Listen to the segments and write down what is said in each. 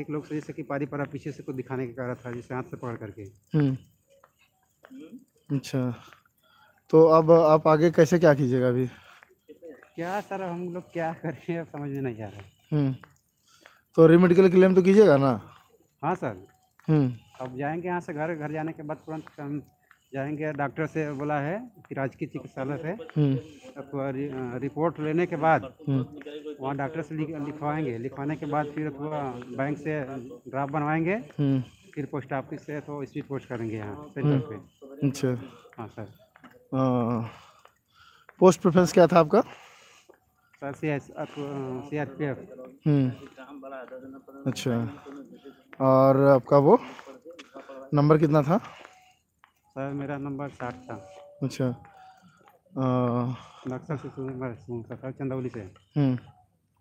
एक लोग जैसे कि पारी पारा पीछे से कुछ दिखाने का कारण रहा था जैसे हाथ से पकड़ करके। हम्म। अच्छा। तो अब आप आगे कैसे क्या कीजिएगा अभी? क्या सर हम लोग क्या करें अब समझ में नहीं आ रहा। है हम्म। तो रिमेडिकल क्लेम तो कीजिएगा ना? हाँ सर। हम्म। अब जाएँगे यहाँ से घर घर जाने के बाद तुरंत हम जाएँगे। डॉक्टर से बोला है कि राजकीय चिकित्सालय से। हम्म। रि- रिपोर्ट लेने के बाद हम्म। वहाँ डॉक्टर से लिखवाएँगे। लिखवाने के बाद फिर थोड़ा बैंक से ड्राफ्ट बनवाएँगे। हम्म। फिर पोस्ट ऑफ़िस से तो स्पीड पोस्ट करेंगे यहाँ सेंटर पे। अच्छा। हाँ सर। पोस्ट प्रेफरेंस क्या था आपका? Sir C S C R P F अच्छा। और आपका वो? नंबर कितना था? सर मेरा नंबर साठ था। अच्छा। नक्सल से सर चंदौली से। हम्म।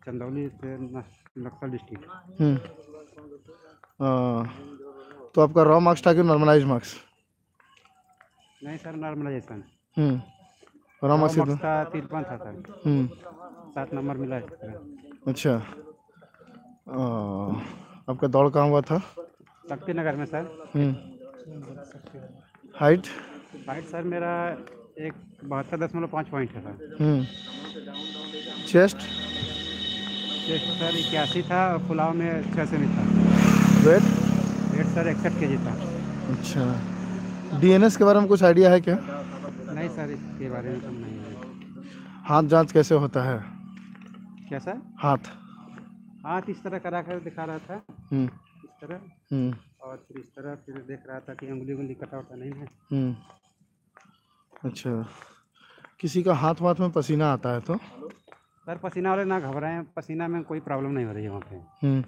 चंदौली से नक्सल डिस्ट्रिक्ट। हम्म। तो आपका रॉ मार्क्स था कि नॉर्मलाइज मार्क्स नहीं सर नॉर्मलाइजेशन हम्म। रॉ मार्क्स था तिरपन था सर। हम्म। सात नंबर मिला है सर। अच्छा। आपका दौड़ कहाँ हुआ था? शक्ति नगर में सर। हाइट हाइट सर मेरा एक बहत्तर दशमलव पाँच पॉइंट है सर हम्म। चेस्ट चेस्ट सर इक्यासी था और पुलाव में छः सेमी था। वेट वेट सर इकसठ के जी था। अच्छा। डीएनएस के बारे में कुछ आइडिया है क्या? नहीं सर इसके बारे में तो नहीं है। हाथ जाँच कैसे होता है? क्या सर हाथ। हाथ इस तरह करा कर दिखा रहा था। हम्म। इस तरह। हम्म। और फिर इस तरह फिर देख रहा था कि उंगली उंगली कटा वटा नहीं है। हम्म। अच्छा। किसी का हाथ वाथ में पसीना आता है तो? सर पसीना वाले ना घबराएँ। पसीना में कोई प्रॉब्लम नहीं हो रही है वहाँ पे। हम्म।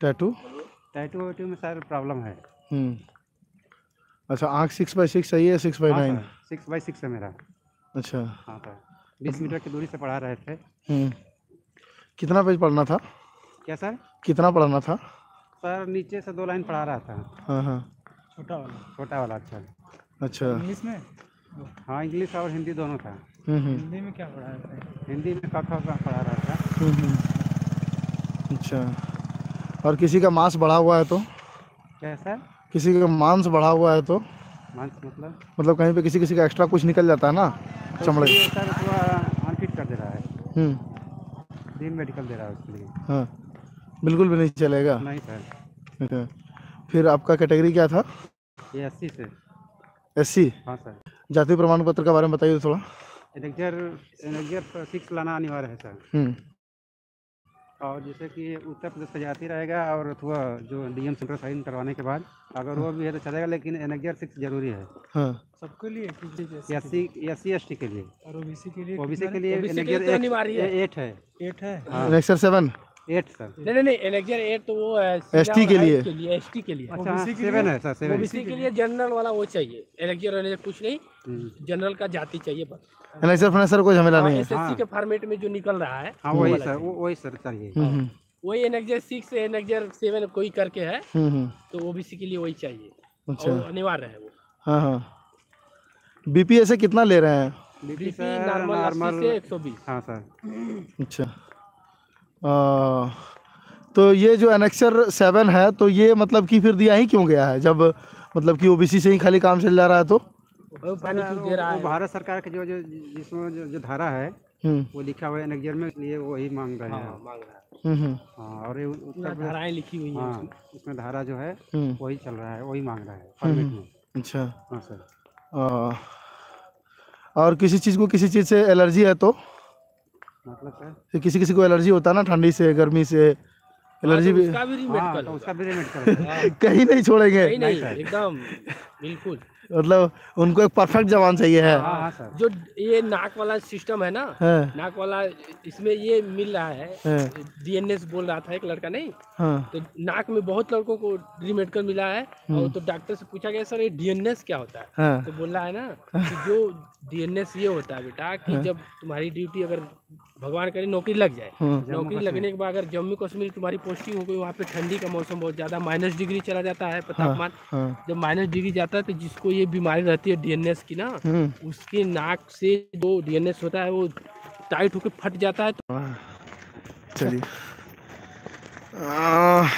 टैटू टैटू वैटू में सर प्रॉब्लम है। हम्म। अच्छा आँख सिक्स बाई सिक्स चाहिए six by nine six by six है मेरा। अच्छा। हाँ सर। बीस मीटर की दूरी से पढ़ा रहे थे। कितना पेज पढ़ना था? क्या सर? कितना पढ़ना था? सर नीचे से दो लाइन पढ़ा रहा था। हाँ हाँ। छोटा वाला। छोटा वाला अच्छा। अच्छा। इंग्लिश में? हाँ इंग्लिश और हिंदी दोनों था। हम्म हम्म। हिंदी में क्या पढ़ा रहा था? हिंदी में कथा का पढ़ा रहा था। हम्म। अच्छा। और किसी का मांस बढ़ा हुआ है तो? क्या सर? किसी का मांस बढ़ा हुआ है तो? मांस मतलब? मतलब कहीं पे किसी किसी का एक्स्ट्रा कुछ निकल जाता है ना तो चमड़े। सर अनफिट कर दे रहा है। हम्म। दिन मेडिकल दे रहा है उसके लिए। हाँ। बिल्कुल भी नहीं चलेगा। नहीं सर। अच्छा। फिर आपका कैटेगरी क्या था? ये अस्सी से। एससी हाँ सर। जाति प्रमाण पत्र के बारे में बताइए थोड़ा। एनेक्जर एनेक्जर सिक्स लाना अनिवार्य है सर। हम्म। और जैसे कि उत्तर प्रदेश का जाति रहेगा और अथवा जो डीएम सेंटर साइन करवाने के बाद अगर वो भी है तो चलेगा लेकिन एनेक्जर सिक्स ज़रूरी है। हाँ। सबके लिए S C S C S T के लिए। और ओबीसी के लिए ओबीसी के लिए तो अनिवार्य है। एट है। एट है। हाँ। सेवन एट सर नहीं नहीं नहीं एलेक्जर एट तो वो है ST के लिए। के लिए एसटी के लिए। अच्छा सेवन है सर सेवन ओबीसी के लिए जनरल वाला वो चाहिए। एलेक्जर एलेक्जर कुछ नहीं हम्म। जनरल का जाति चाहिए बस। कोई झमेला नहीं है। एसएससी के फॉर्मेट में जो निकल रहा है हाँ वही सर वही सर चाहिए हम्म हम्म, वही एनेक्जर सिक्स एनेक्जर सेवन कोई करके है हम्म हम्म। तो ओबीसी के लिए वही चाहिए। अच्छा। अनिवार्य है वो। हाँ हाँ। बीपीए से कितना ले रहे हैं? बीपी नॉर्मल नॉर्मल से एक सौ बीस। हाँ सर अच्छा। तो ये जो एनेक्सर सेवन है तो ये मतलब कि फिर दिया ही क्यों गया है? जब मतलब कि ओबीसी से ही खाली काम चल जा रहा है तो? है। भारत सरकार के जो जो जिसमें जो, जो धारा है हम्म। वो लिखा हुआ है में इसलिए वही मांग रहे हाँ, हैं मांग रहा है। हम्म हम्म, हाँ और ये उत्तर धाराएँ लिखी हुई हैं हाँ उसमें। धारा जो है वही चल रहा है वही मांग रहा है में। अच्छा। हाँ सर। और किसी चीज़ को किसी चीज़ से एलर्जी है तो? मतलब किसी किसी को एलर्जी होता है ना ठंडी से गर्मी से एलर्जी हाँ, भी तो उसका भी हाँ रिमेडिकल तो उसका भी रेमेड करें कहीं नहीं छोड़ेंगे। नहीं नहीं एकदम बिल्कुल। मतलब उनको एक परफेक्ट जवान चाहिए है। हाँ हाँ सर जो ये नाक वाला सिस्टम है ना हाँ। नाक वाला इसमें ये मिल रहा है। हाँ। डीएनएस बोल रहा था एक लड़का नहीं? हाँ। तो नाक में बहुत लड़कों को रीमेडिकल मिला है। और तो डॉक्टर से पूछा गया सर ये डीएनएस क्या होता है? हाँ। तो बोल रहा है ना कि जो डीएनएस ये होता है बेटा कि जब तुम्हारी ड्यूटी अगर भगवान करे नौकरी लग जाए। हाँ नौकरी लगने के बाद अगर जम्मू कश्मीर तुम्हारी पोस्टिंग हो गई वहाँ पे ठंडी का मौसम बहुत ज़्यादा माइनस डिग्री चला जाता है तापमान। हाँ। जब माइनस डिग्री जाता है तो जिसको ये बीमारी रहती है डीएनएस की ना हम्म। उसके नाक से जो डीएनएस होता है वो टाइट होकर फट जाता है। तो हाँ, चलिए। आ,